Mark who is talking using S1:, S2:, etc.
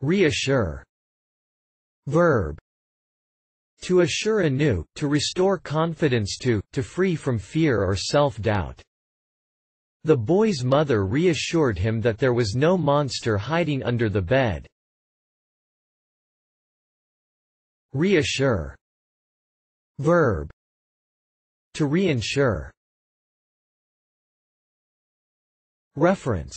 S1: Reassure. Verb. To assure anew, to restore confidence to, to free from fear or self-doubt. The boy's mother reassured him that there was no monster hiding under the bed. Reassure. Verb. To reinsure. Reference